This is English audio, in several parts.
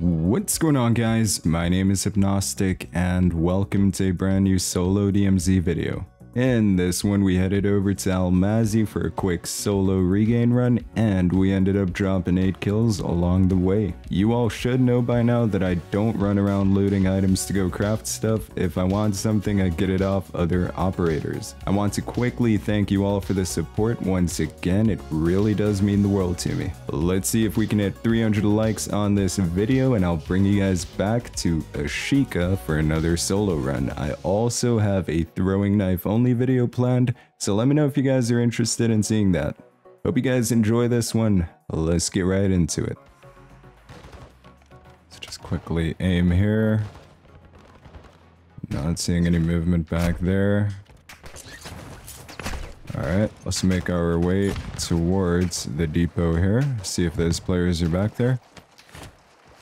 What's going on guys? My name is Hypnostic and welcome to a brand new solo DMZ video. In this one we headed over to Al Mazrah for a quick solo regain run and we ended up dropping 8 kills along the way. You all should know by now that I don't run around looting items to go craft stuff. If I want something I get it off other operators. I want to quickly thank you all for the support once again, it really does mean the world to me. Let's see if we can hit 300 likes on this video and I'll bring you guys back to Ashika for another solo run. I also have a throwing knife only video planned, so let me know if you guys are interested in seeing that. Hope you guys enjoy this one. Let's get right into it. Let's just quickly aim here. Not seeing any movement back there. Alright, let's make our way towards the depot here. See if those players are back there.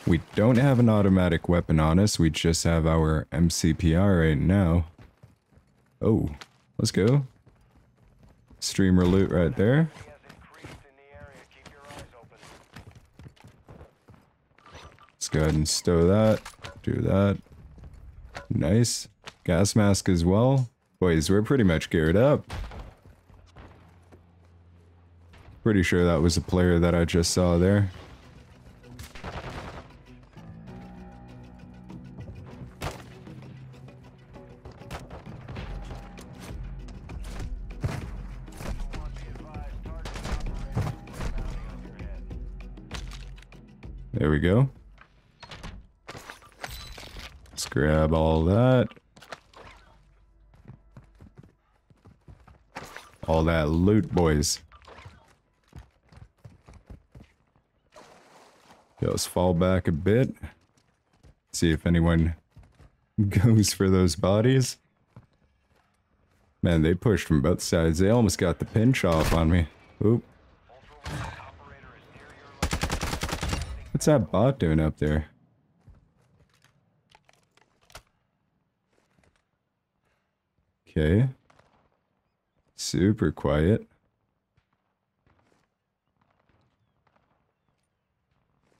We don't have an automatic weapon on us, we just have our MCPR right now. Oh, Let's go. Streamer loot right there. Let's go ahead and stow that. Do that. Nice. Gas mask as well. Boys, we're pretty much geared up. Pretty sure that was a player that I just saw there. There we go. Let's grab all that. All that loot, boys. let's fall back a bit. See if anyone goes for those bodies. Man, they pushed from both sides. They almost got the pinch off on me. Oop. What's that bot doing up there? Okay. Super quiet.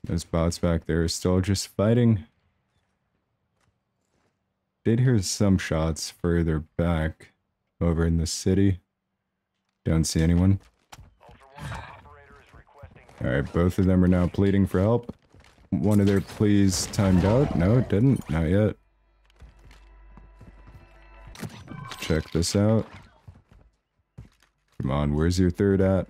Those bots back there are still just fighting. Did hear some shots further back over in the city. Don't see anyone. Alright, both of them are now pleading for help. One of their pleas timed out. No, it didn't. Not yet. Check this out. Come on, where's your third at?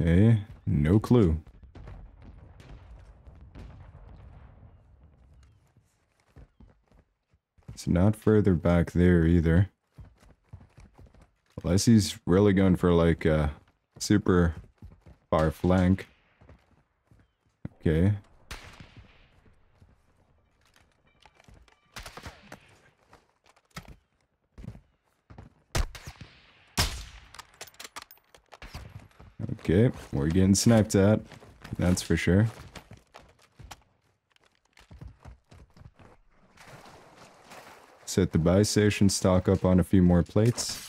Okay, no clue. It's not further back there either. Unless he's really going for like a super far flank. Okay. Okay, we're getting sniped at. That's for sure. Set the buy station, stock up on a few more plates.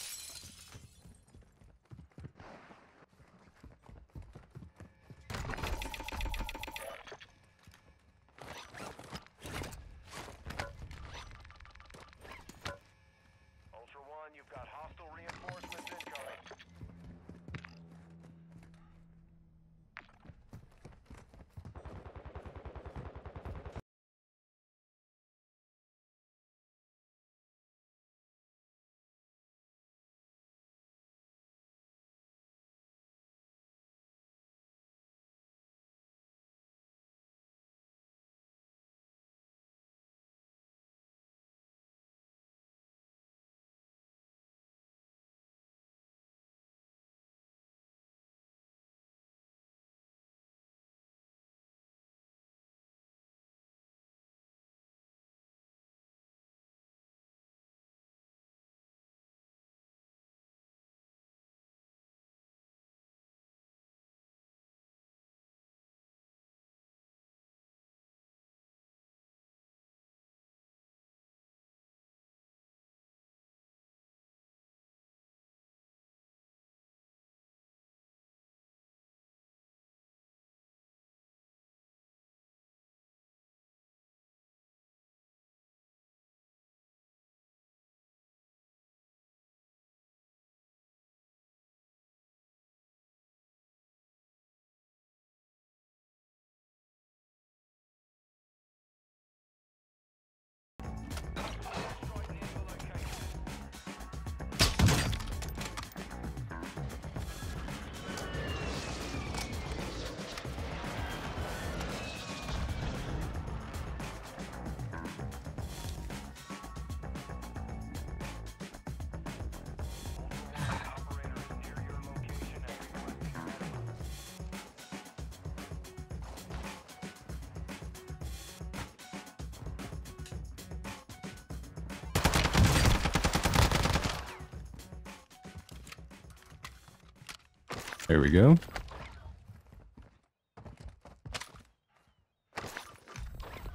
There we go.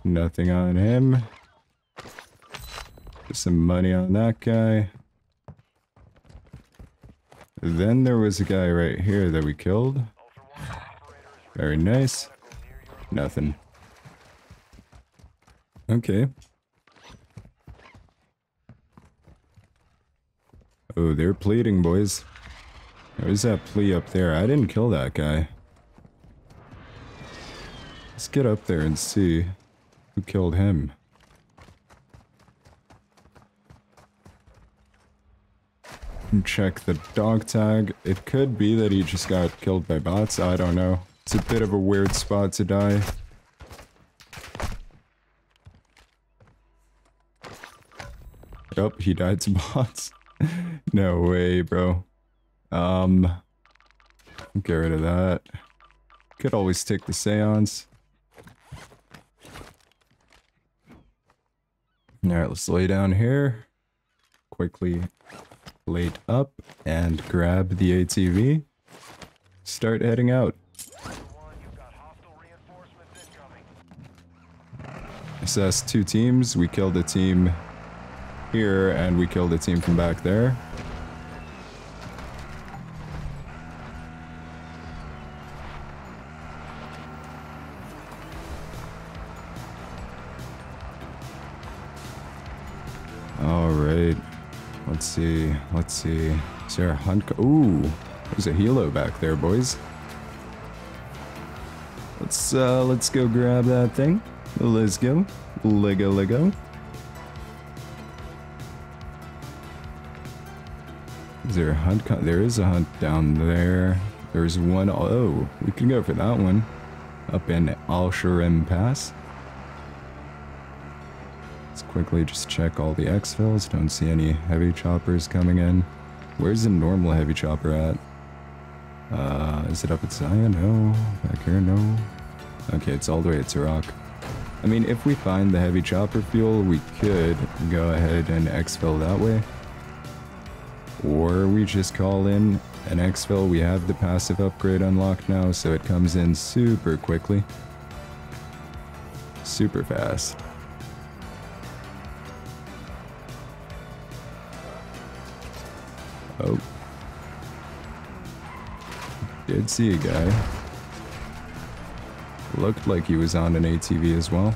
Nothing on him. Some money on that guy. Then there was a guy right here that we killed. Very nice. Nothing. Okay. Oh, they're pleading, boys. There's that plea up there. I didn't kill that guy. Let's get up there and see who killed him. And check the dog tag. It could be that he just got killed by bots. I don't know. It's a bit of a weird spot to die. Oh, he died to bots. no way, bro. Um, get rid of that. Could always take the seance. Alright, let's lay down here. Quickly late up and grab the ATV. Start heading out. Assess two teams. We killed a team here and we killed a team from back there. See. Let's see. Is there a hunt? Ooh. There's a helo back there, boys. Let's, uh, let's go grab that thing. Let's go. Lego, Lego. Is there a hunt? There is a hunt down there. There's one. Oh, we can go for that one. Up in Al Sharim Pass. Quickly just check all the exfils. Don't see any heavy choppers coming in. Where's the normal heavy chopper at? Uh, is it up at Zion? No. Back here? No. Okay, it's all the way at Taraq. I mean, if we find the heavy chopper fuel, we could go ahead and exfil that way. Or we just call in an exfil. We have the passive upgrade unlocked now, so it comes in super quickly. Super fast. Oh. Did see a guy. Looked like he was on an ATV as well.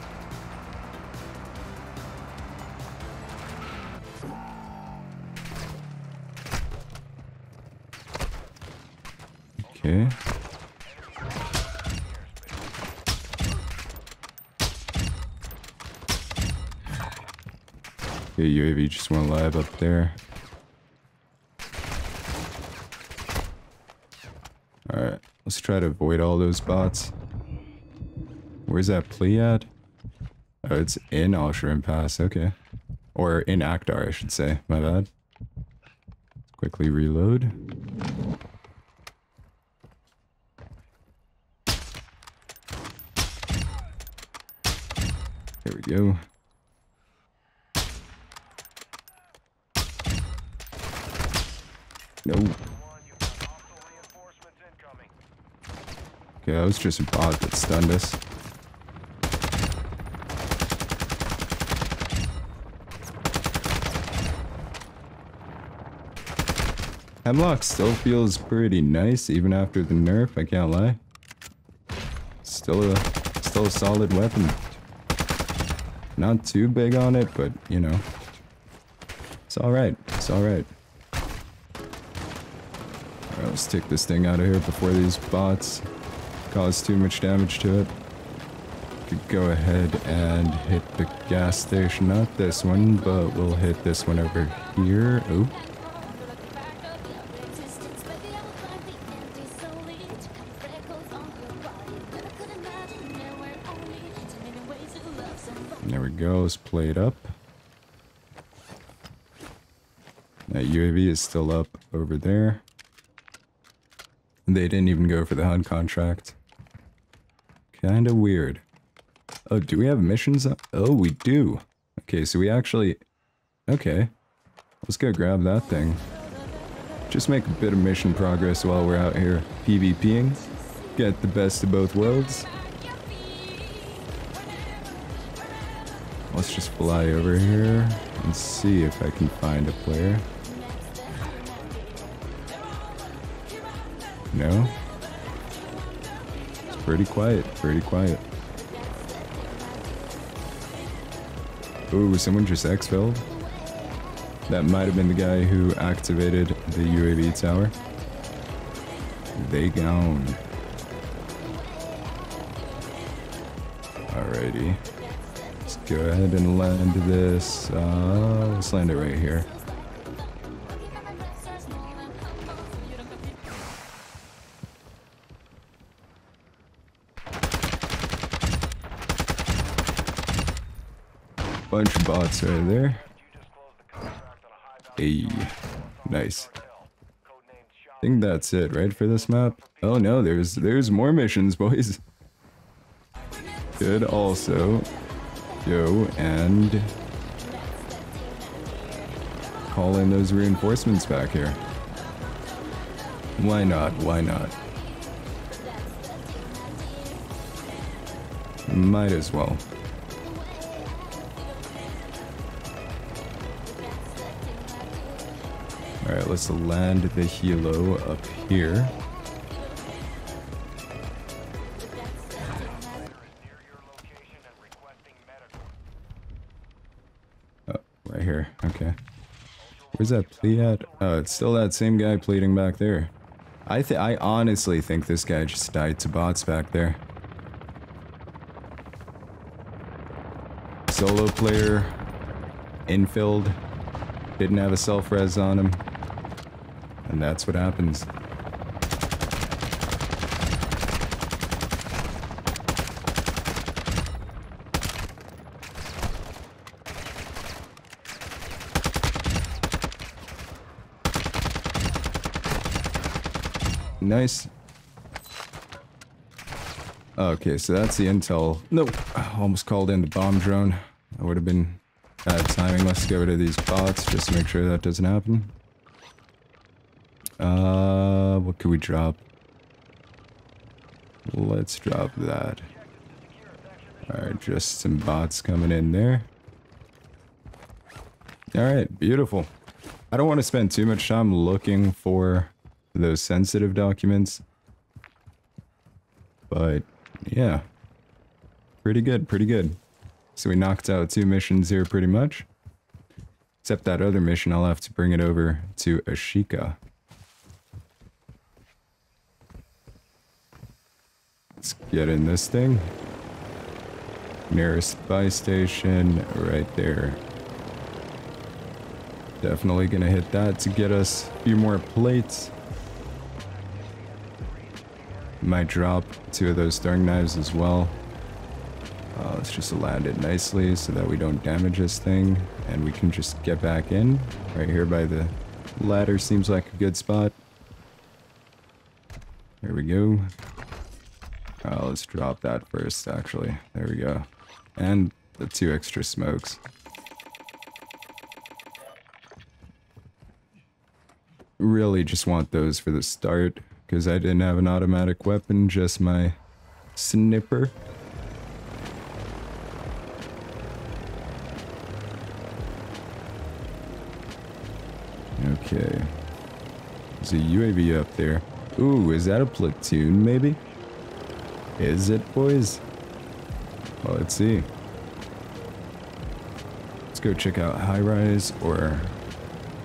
Okay. Okay, UAV just went live up there. Alright, let's try to avoid all those bots. Where's that plea at? Oh, it's in Al Sharim Pass, okay. Or in Ahkdar, I should say. My bad. Quickly reload. There we go. No. Okay, that was just a bot that stunned us. Hemlock still feels pretty nice even after the nerf, I can't lie. Still a still a solid weapon. Not too big on it, but you know. It's alright. It's alright. Alright, let's take this thing out of here before these bots cause too much damage to it. Could go ahead and hit the gas station. Not this one, but we'll hit this one over here. Oh. There we go, it's played up. That UAV is still up over there. They didn't even go for the hunt contract. Kinda weird. Oh, do we have missions? Oh, we do. Okay, so we actually... Okay. Let's go grab that thing. Just make a bit of mission progress while we're out here PvPing. Get the best of both worlds. Let's just fly over here and see if I can find a player. No? Pretty quiet, pretty quiet. Ooh, someone just exfilled. That might have been the guy who activated the UAV tower. They gone. Alrighty. Let's go ahead and land this. Uh, let's land it right here. Bots right there. Hey, nice. I think that's it, right, for this map? Oh no, there's there's more missions, boys. Could also go and call in those reinforcements back here. Why not? Why not? Might as well. Alright, let's land the helo up here. Oh, right here. Okay. Where's that plea at? Oh, it's still that same guy pleading back there. I th I honestly think this guy just died to bots back there. Solo player, infilled, didn't have a self-res on him. And that's what happens. Nice. Okay, so that's the intel. No, almost called in the bomb drone. That would have been bad timing. Let's get rid of these bots just to make sure that doesn't happen. Uh, what could we drop? Let's drop that. Alright, just some bots coming in there. Alright, beautiful. I don't want to spend too much time looking for those sensitive documents. But, yeah. Pretty good, pretty good. So we knocked out two missions here pretty much. Except that other mission, I'll have to bring it over to Ashika. Let's get in this thing. Nearest buy station right there. Definitely gonna hit that to get us a few more plates. Might drop two of those throwing knives as well. Uh, let's just land it nicely so that we don't damage this thing. And we can just get back in. Right here by the ladder seems like a good spot. There we go. Uh, let's drop that first, actually. There we go. And the two extra smokes. Really just want those for the start, because I didn't have an automatic weapon, just my snipper. Okay. There's a UAV up there. Ooh, is that a platoon, maybe? Is it, boys? Well, let's see. Let's go check out high rise or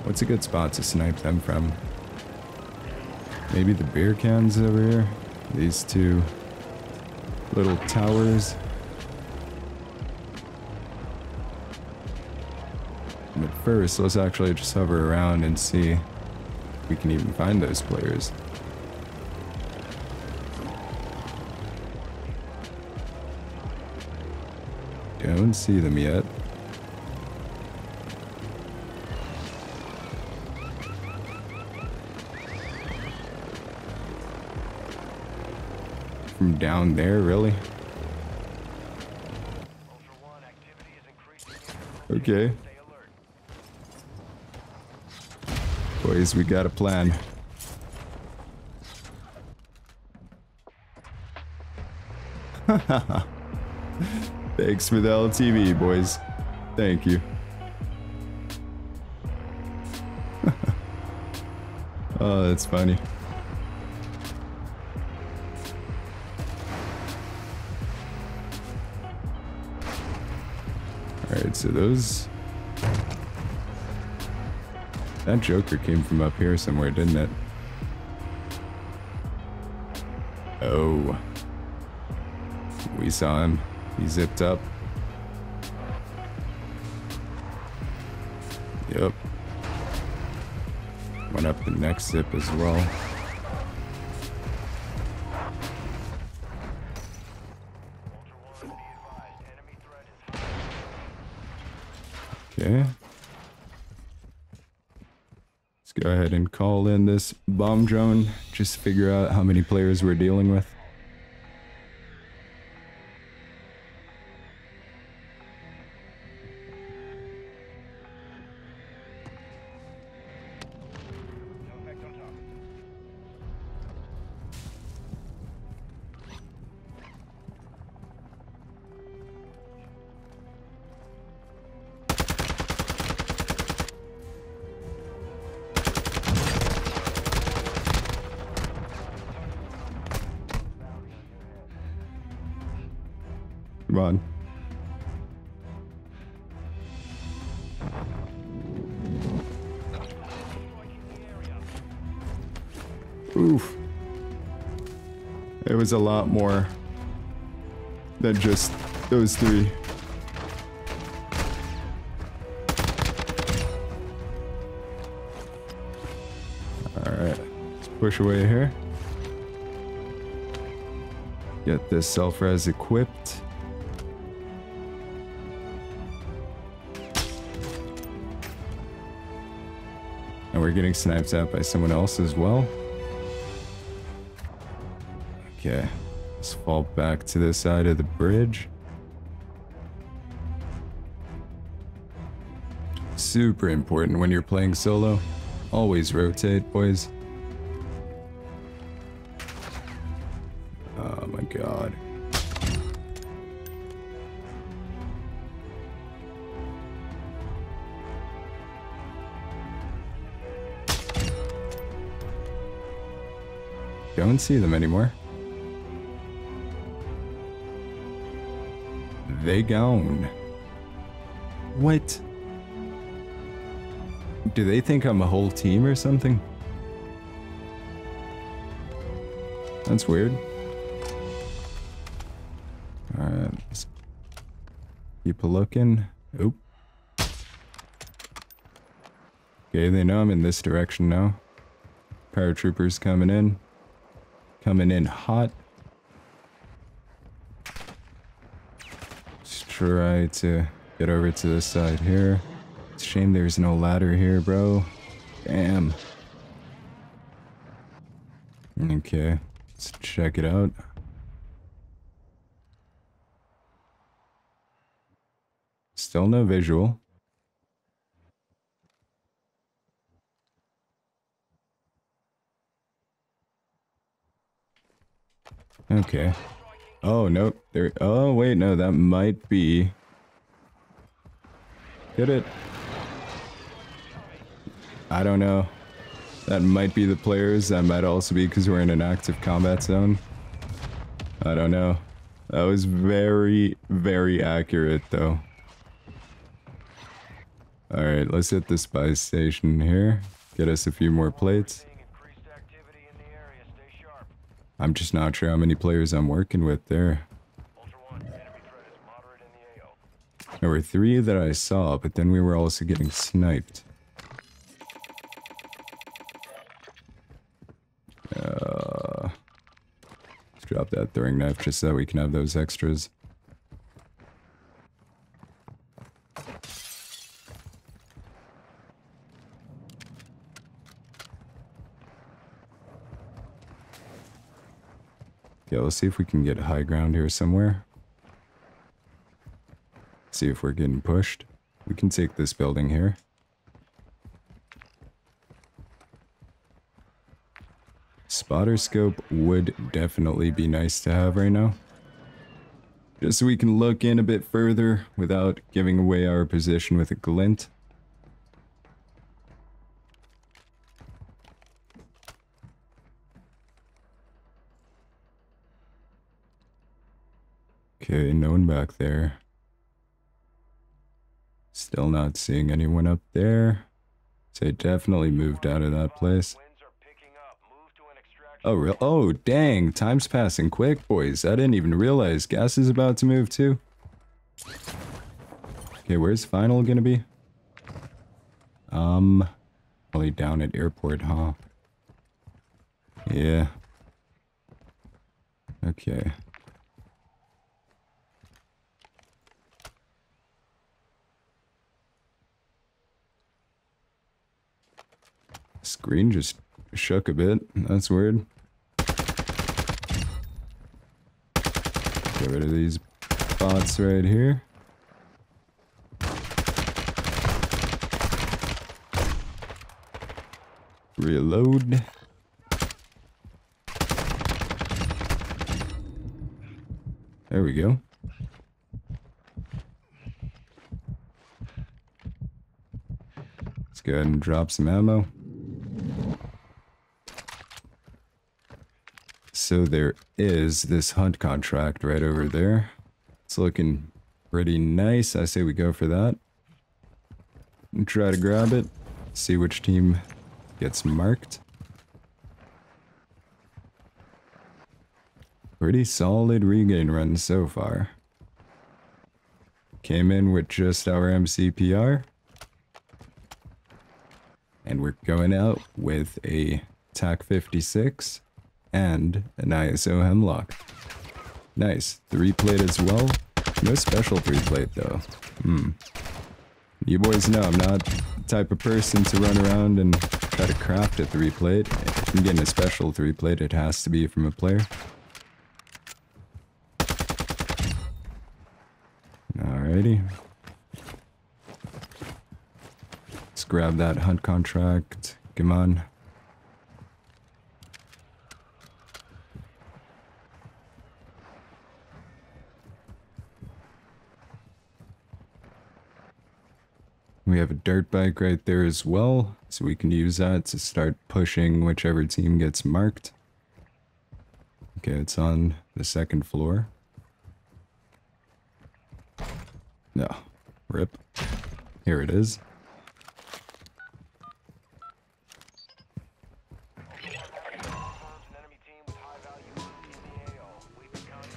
what's a good spot to snipe them from? Maybe the beer cans over here? These two little towers. But first, let's actually just hover around and see if we can even find those players. Don't see them yet. From down there, really? Okay. Boys. We got a plan. Thanks for the LTV, boys. Thank you. oh, that's funny. Alright, so those... That Joker came from up here somewhere, didn't it? Oh. We saw him. He zipped up. Yep. Went up the next zip as well. Okay. Let's go ahead and call in this bomb drone. Just figure out how many players we're dealing with. Was a lot more than just those three. Alright, let's push away here. Get this self-res equipped. And we're getting sniped at by someone else as well. Okay, let's fall back to the side of the bridge. Super important when you're playing solo. Always rotate, boys. Oh my god. Don't see them anymore. They gone. What? Do they think I'm a whole team or something? That's weird. Alright, let's keep a looking. Oop. Okay, they know I'm in this direction now. Paratroopers coming in. Coming in hot. Let's try to get over to this side here. It's a shame there's no ladder here, bro. Damn. Okay, let's check it out. Still no visual. Okay. Oh, nope. There. Oh, wait, no, that might be. Hit it. I don't know. That might be the players. That might also be because we're in an active combat zone. I don't know. That was very, very accurate, though. Alright, let's hit the spy station here. Get us a few more plates. I'm just not sure how many players I'm working with there. There were three that I saw, but then we were also getting sniped. Uh, let's drop that throwing knife just so we can have those extras. Yeah, let's see if we can get high ground here somewhere. See if we're getting pushed. We can take this building here. Spotter scope would definitely be nice to have right now. Just so we can look in a bit further without giving away our position with a glint. Okay, no one back there. Still not seeing anyone up there. So they definitely moved out of that place. Oh, real? Oh, dang. Time's passing quick, boys. I didn't even realize gas is about to move too. Okay, where's final gonna be? Um, probably down at airport, huh? Yeah. Okay. Screen just shook a bit. That's weird. Get rid of these bots right here. Reload. There we go. Let's go ahead and drop some ammo. So there is this hunt contract right over there. It's looking pretty nice. I say we go for that. Try to grab it. See which team gets marked. Pretty solid regain run so far. Came in with just our MCPR. And we're going out with a TAQ 56 and an ISO hemlock. Nice. Three plate as well. No special three plate though. Hmm. You boys know I'm not the type of person to run around and try to craft a three plate. If I'm getting a special three plate, it has to be from a player. Alrighty. Let's grab that hunt contract. Come on. We have a dirt bike right there as well, so we can use that to start pushing whichever team gets marked. Okay, it's on the second floor. No. Rip. Here it is.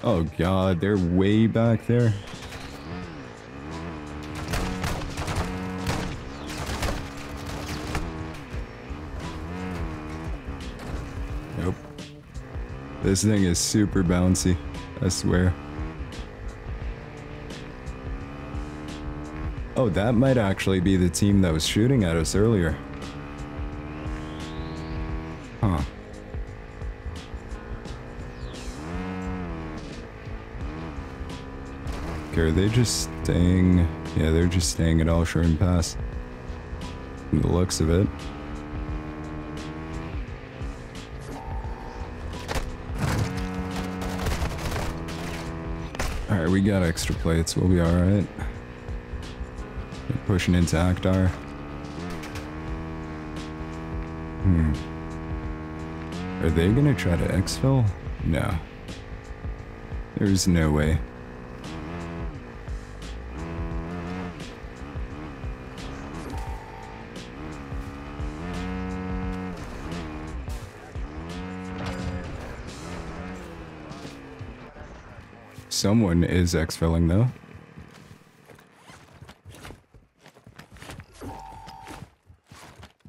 Oh god, they're way back there. This thing is super bouncy, I swear. Oh, that might actually be the team that was shooting at us earlier. Huh. Okay, are they just staying? Yeah, they're just staying at Al Sharim Pass. From the looks of it. We got extra plates. We'll be alright. Pushing into Ahkdar. Hmm. Are they gonna try to exfil? No. There's no way. Someone is exfilling though.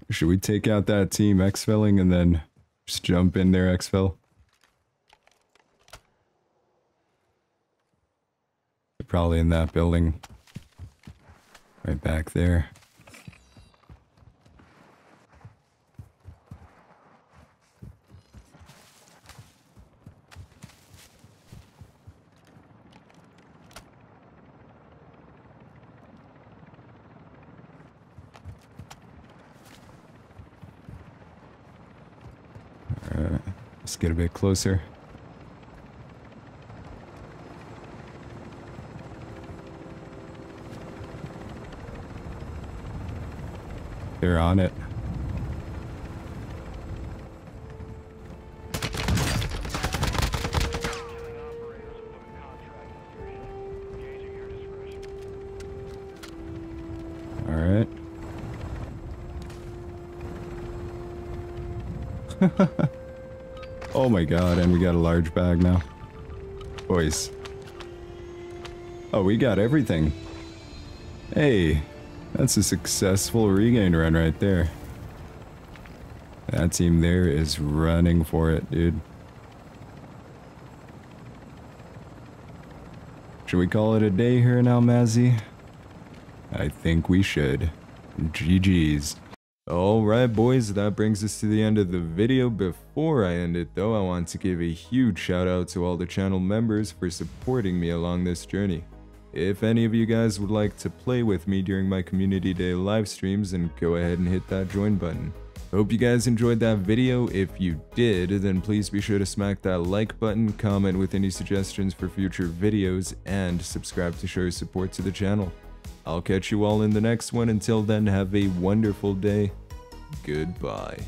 Should we take out that team exfilling and then just jump in there exfil? Probably in that building. Right back there. Let's get a bit closer. They're on it. All right. oh my god, and we got a large bag now. Boys. Oh, we got everything. Hey, that's a successful regain run right there. That team there is running for it, dude. Should we call it a day here now, Mazzy? I think we should. GG's. Alright boys, that brings us to the end of the video. Before I end it though, I want to give a huge shout out to all the channel members for supporting me along this journey. If any of you guys would like to play with me during my community day live streams, then go ahead and hit that join button. Hope you guys enjoyed that video. If you did, then please be sure to smack that like button, comment with any suggestions for future videos, and subscribe to show your support to the channel. I'll catch you all in the next one. Until then, have a wonderful day. Goodbye.